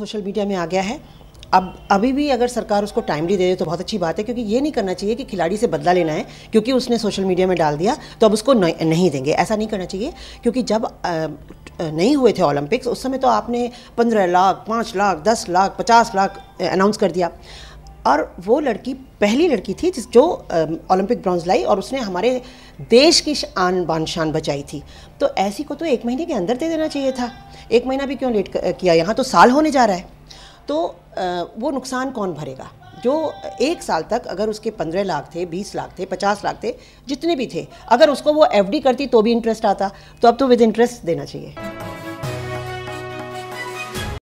Social media में आ गया है। अब, अभी भी अगर सरकार उसको टाइमली दे दे तो बहुत अच्छी बात है, क्योंकि ये नहीं करना चाहिए कि खिलाड़ी से बदला लेना है, क्योंकि उसने सोशल मीडिया में डाल दिया तो अब उसको नहीं देंगे। ऐसा नहीं करना चाहिए, क्योंकि जब नहीं हुए थे ओलंपिक्स उस समय तो आपने पंद्रह लाख, पाँच लाख, दस लाख, पचास लाख अनाउंस कर दिया। और वो लड़की, पहली लड़की थी जिस, जो ओलंपिक ब्रॉन्ज लाई और उसने हमारे देश की आन बान शान बचाई थी। तो ऐसी को तो एक महीने के अंदर दे देना चाहिए था। एक महीना भी क्यों लेट किया? यहाँ तो साल होने जा रहा है। तो वो नुकसान कौन भरेगा? जो एक साल तक अगर उसके पंद्रह लाख थे, बीस लाख थे, पचास लाख थे, जितने भी थे, अगर उसको वो एफडी करती तो भी इंटरेस्ट आता। तो अब तो विद इंटरेस्ट देना चाहिए।